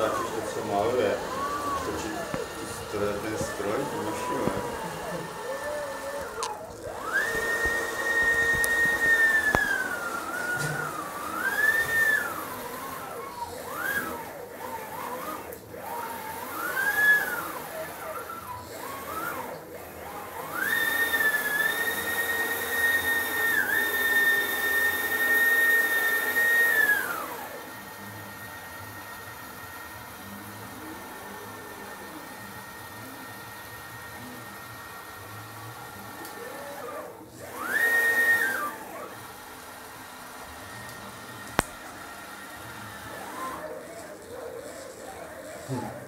takie, że co małe, to, ci, to ten stroj nosiłem. 끝.